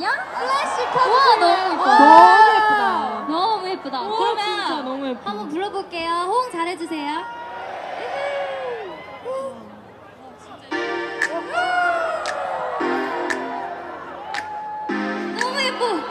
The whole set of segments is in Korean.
아니야? 플래시 포워드 와 너무 예뻐. 너무 예쁘다. 너무 예쁘다. 와, 그러면 너무 한번 불러볼게요. 호응 잘해주세요. 너무 예뻐.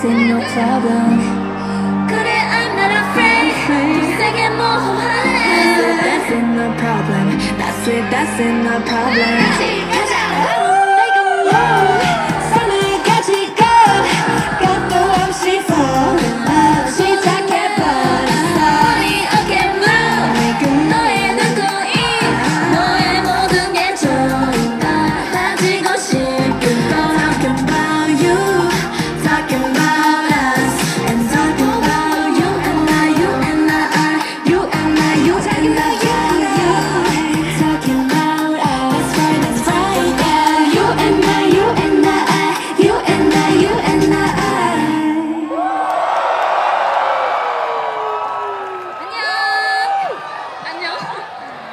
this no problem. 그래 I'm not afraid 더 세게 모험할래 That's ain't no problem. That's it, that's in a problem.